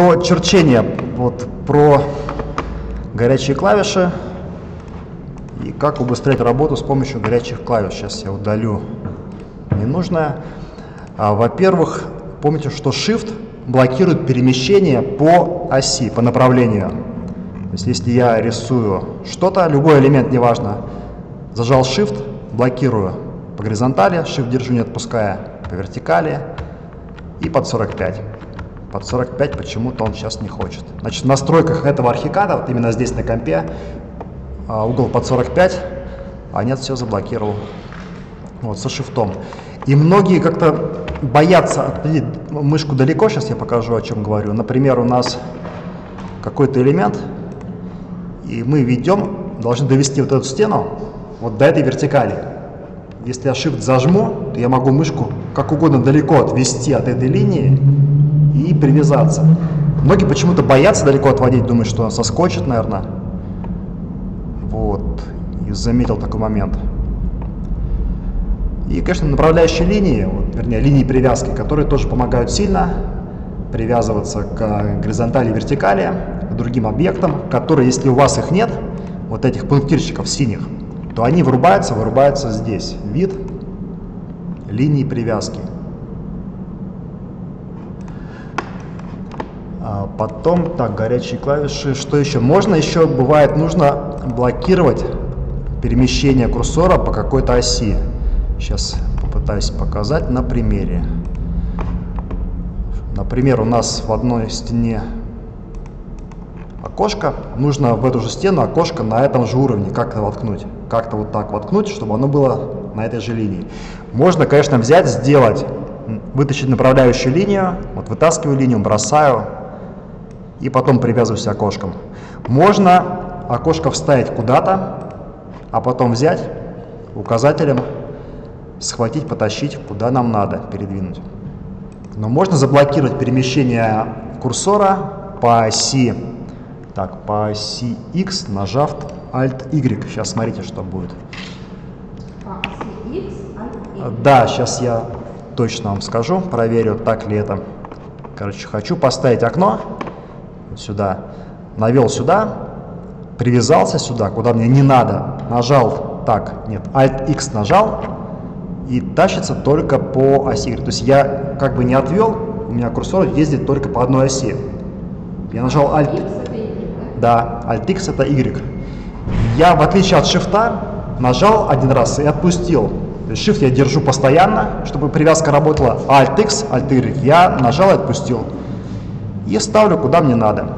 Про черчение, вот про горячие клавиши и как убыстрять работу с помощью горячих клавиш. Сейчас я удалю ненужное. А, Во-первых, помните, что Shift блокирует перемещение по оси, по направлению. То есть если я рисую что-то, любой элемент, неважно, зажал Shift, блокирую по горизонтали, Shift держу не отпуская, по вертикали и под 45. Под 45 почему-то он сейчас не хочет. Значит, в настройках этого архикада, вот именно здесь на компе, а, угол под 45, а нет, все заблокировал. Вот, со шифтом. И многие как-то боятся отводить мышку далеко, сейчас я покажу, о чем говорю. Например, у нас какой-то элемент, и мы ведем, должны довести вот эту стену вот до этой вертикали. Если я Shift зажму, то я могу мышку как угодно далеко отвести от этой линии и привязаться. Многие почему-то боятся далеко отводить, думают, что соскочит, наверное. Вот, и заметил такой момент. И, конечно, направляющие линии, вот, вернее, линии привязки, которые тоже помогают сильно привязываться к горизонтали и вертикали, к другим объектам, которые, если у вас их нет, вот этих пунктирчиков синих, то они вырубаются, вырубаются здесь. Вид линии привязки. Потом, так, горячие клавиши. Что еще? Можно еще, бывает, нужно блокировать перемещение курсора по какой-то оси. Сейчас попытаюсь показать на примере. Например, у нас в одной стене окошко, нужно в эту же стену окошко на этом же уровне как-то воткнуть. Как-то вот так воткнуть, чтобы оно было на этой же линии. Можно, конечно, взять, сделать, вытащить направляющую линию, вот вытаскиваю линию, бросаю и потом привязываюсь окошком. Можно окошко вставить куда-то, а потом взять указателем, схватить, потащить, куда нам надо, передвинуть. Но можно заблокировать перемещение курсора по оси, так, по оси X, нажав Alt-Y. Сейчас смотрите, что будет. Да, сейчас я точно вам скажу, проверю, так ли это. Короче, хочу поставить окно сюда, навел сюда, привязался сюда, куда мне не надо, нажал так, нет, Alt-X нажал, и тащится только по оси. То есть я как бы не отвел, у меня курсор ездит только по одной оси. Я нажал Alt, X это Y, да? да, Alt-X это Y. Я, в отличие от Shift, нажал один раз и отпустил. То есть Shift я держу постоянно, чтобы привязка работала, Alt-X, Alt-Y я нажал и отпустил. И ставлю куда мне надо.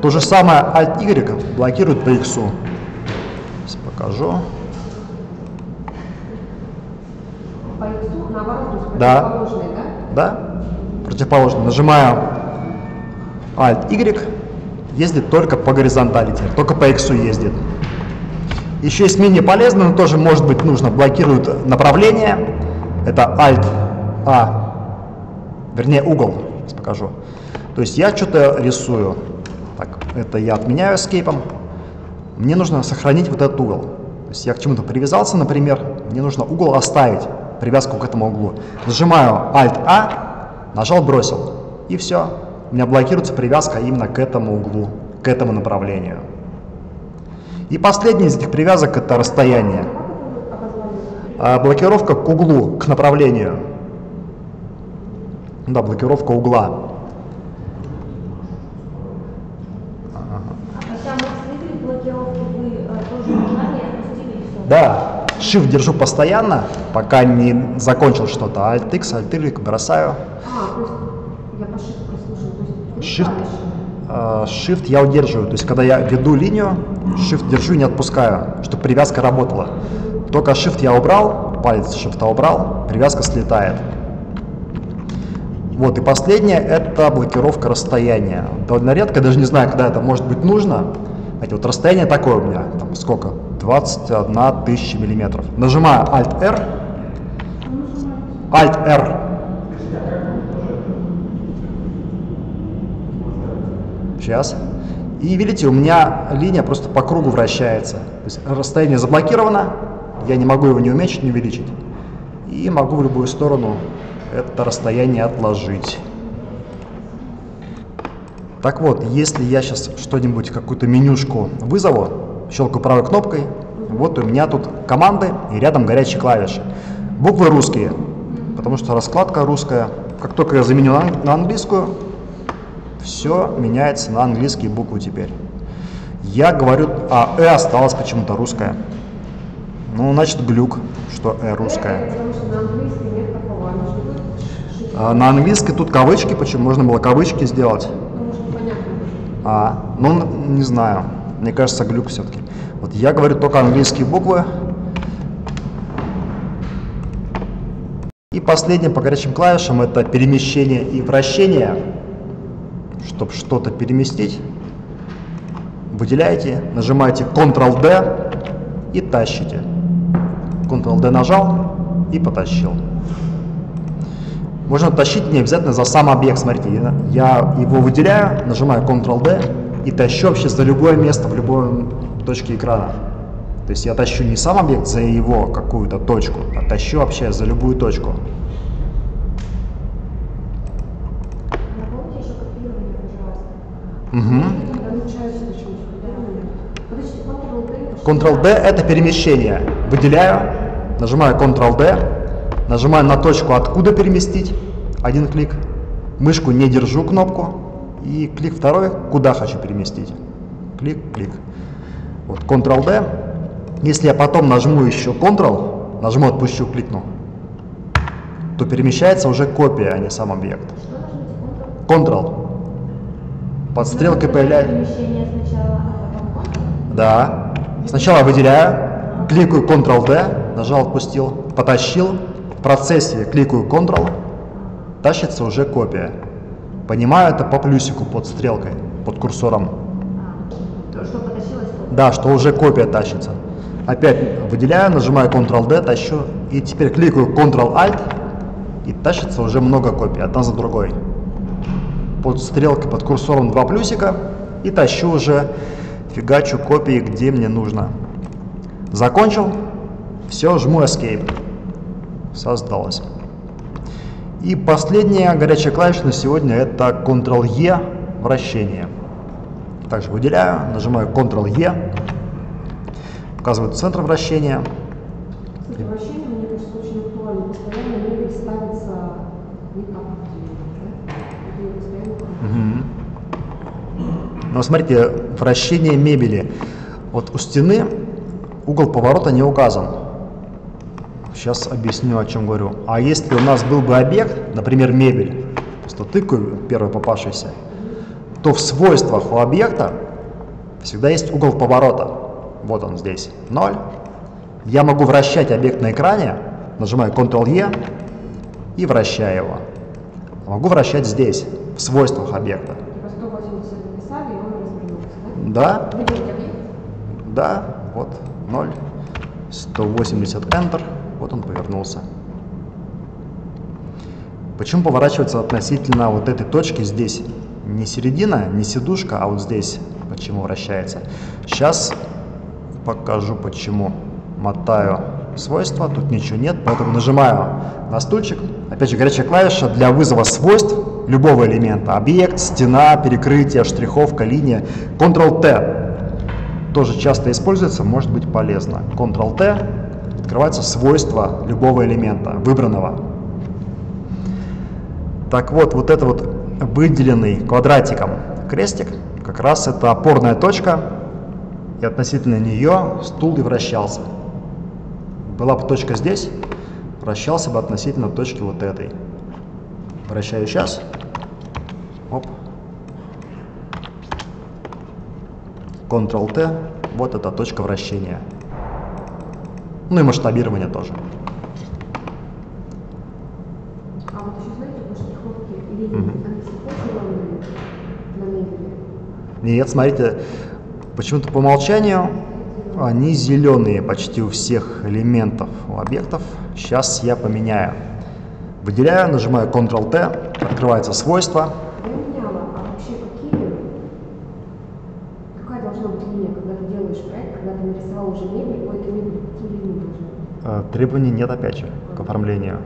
То же самое Alt-Y блокирует по X. Сейчас покажу. По X наоборот, Да. противоположные, да? Да, противоположно. Нажимаю Alt-Y, ездит только по горизонтали только по X ездит. Еще есть менее полезно, но тоже может быть нужно, блокирует направление. Это Alt-A, вернее угол, сейчас покажу. То есть я что-то рисую. Так, это я отменяю эскейпом. Мне нужно сохранить вот этот угол. То есть я к чему-то привязался, например, мне нужно угол оставить, привязку к этому углу. Нажимаю Alt-A, нажал, бросил. И все. У меня блокируется привязка именно к этому углу, к этому направлению. И последний из этих привязок это расстояние. А, блокировка к углу, к направлению. Да, блокировка угла. Хотя мы следили блокировки, вы э, тоже нажали и отпустили и все. Да, Shift держу постоянно, пока не закончил что-то. Alt-X, Alt-Y бросаю. А, то есть я по shift прослушала, то есть Shift, э, shift я удерживаю. То есть, когда я веду линию, Shift держу и не отпускаю, чтобы привязка работала. Только Shift я убрал, палец Shift убрал, привязка слетает. Вот, и последнее – это блокировка расстояния. Довольно редко, даже не знаю, когда это может быть нужно. Знаете, вот расстояние такое у меня, там сколько? 21 тысяча миллиметров. Нажимаю Alt-R, Alt-R, Сейчас. И видите, у меня линия просто по кругу вращается. То есть расстояние заблокировано, я не могу его не уменьшить, не увеличить. И могу в любую сторону это расстояние отложить. Так вот, если я сейчас что-нибудь, какую-то менюшку вызову, щелкаю правой кнопкой, вот у меня тут команды и рядом горячие клавиши. Буквы русские, потому что раскладка русская. Как только я заменю на, ан- на английскую, все меняется на английские буквы теперь. Я говорю, а «э» осталось почему-то русская. Ну, значит, глюк, что «э» русская. На английской тут кавычки, почему можно было кавычки сделать? А, ну, не знаю. Мне кажется, глюк все-таки. Вот я говорю только английские буквы. И последнее по горячим клавишам это перемещение и вращение. Чтобы что-то переместить, выделяете, нажимаете Ctrl-D и тащите. Ctrl-D нажал и потащил. Можно тащить не обязательно за сам объект. Смотрите, я- его выделяю, нажимаю Ctrl-D и тащу вообще за любое место в любой точке экрана. То есть я тащу не сам объект за его какую-то точку, а тащу вообще за любую точку. Угу. Ctrl-D это перемещение. Выделяю, нажимаю Ctrl-D, нажимаю на точку откуда переместить, один клик. Мышку не держу кнопку. И клик второй, куда хочу переместить. Клик, клик. Вот Ctrl-D. Если я потом нажму еще Ctrl, нажму отпущу, кликну, то перемещается уже копия, а не сам объект. Ctrl? Под стрелкой появляется. Да. Сначала выделяю, кликаю Ctrl-D, нажал, отпустил, потащил. В процессе кликаю Ctrl, тащится уже копия. Понимаю это по плюсику под стрелкой, под курсором. А, то, что потащилось, то. Да, что уже копия тащится. Опять выделяю, нажимаю Ctrl-D, тащу. И теперь кликаю Ctrl-Alt, и тащится уже много копий, одна за другой. Под стрелкой, под курсором два плюсика, и тащу уже, фигачу копии, где мне нужно. Закончил, все, жму Escape. Создалось. И последняя горячая клавиша на сегодня это Ctrl-E, вращение. Также выделяю, нажимаю Ctrl-E, показывает центр вращения. Кстати, вращение, мне кажется, очень актуально. Постоянно мебель ставится не так, постоянно Но смотрите, вращение мебели. Вот у стены угол поворота не указан. Сейчас объясню, о чем говорю. А если у нас был бы объект, например, мебель, просто тыкаю первый попавшийся, то в свойствах у объекта всегда есть угол поворота. Вот он здесь, 0. Я могу вращать объект на экране, нажимаю Ctrl-E и вращаю его. Могу вращать здесь, в свойствах объекта. 180 написали, и он развернулся, Да, да, вот 0, 180 Enter, вот он повернулся. Почему поворачивается относительно вот этой точки здесь? Не середина, не сидушка, а вот здесь. Почему вращается? Сейчас покажу почему. Мотаю свойства, тут ничего нет, поэтому нажимаю на стульчик. Опять же, горячая клавиша для вызова свойств любого элемента. Объект, стена, перекрытие, штриховка, линия. Ctrl-T тоже часто используется, может быть полезно. Ctrl-T, открывается свойство любого элемента, выбранного. Так вот, вот это вот выделенный квадратиком крестик, как раз это опорная точка, и относительно нее стул и вращался. Была бы точка здесь, вращался бы относительно точки вот этой. Вращаю сейчас. Оп. Ctrl-T, вот эта точка вращения. Ну и масштабирование тоже. А вот еще знаете, по штриховке линии, Мгм. они всегда зеленые на мебели. Нет, смотрите, почему-то по умолчанию они зеленые почти у всех элементов, у объектов. Сейчас я поменяю. Выделяю, нажимаю Ctrl-T, открывается свойство. А? Э, Требований нет опять же к оформлению.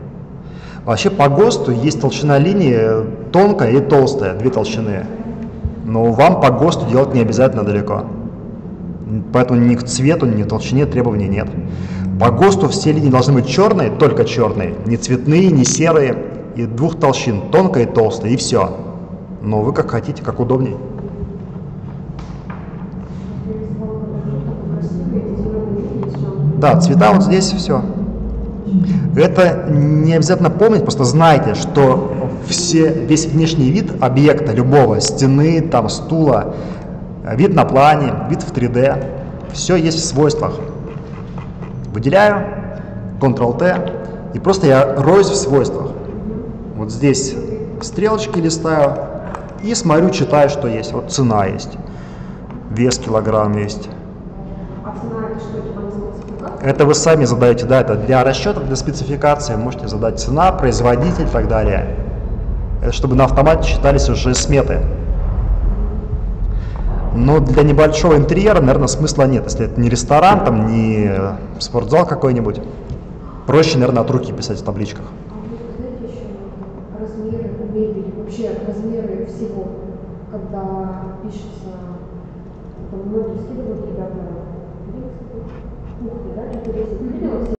Вообще по ГОСТу есть толщина линии тонкая и толстая, две толщины. Но вам по ГОСТу делать не обязательно далеко. Поэтому ни к цвету, ни к толщине требований нет. По ГОСТу все линии должны быть черные, только черные, не цветные, не серые, и двух толщин, тонкая и толстая, и все. Но вы как хотите, как удобнее. Да, цвета вот здесь все. Это не обязательно помнить, просто знайте, что все, весь внешний вид объекта любого, стены, там, стула, вид на плане, вид в 3D, все есть в свойствах. Выделяю, Ctrl-T, и просто я роюсь в свойствах. Вот здесь стрелочки листаю и смотрю, читаю, что есть. Вот цена есть, вес килограмм есть. А цена это что, типа не спецификация? Это вы сами задаете, да, это для расчетов, для спецификации можете задать цена, производитель и так далее. Это чтобы на автомате считались уже сметы. Но для небольшого интерьера, наверное, смысла нет. Если это не ресторан, там, не спортзал какой-нибудь, проще, наверное, от руки писать в табличках. А вообще размеры всего, когда пишется, многие скидывают ребята, в принципе, кухня, да, интересно. Видела все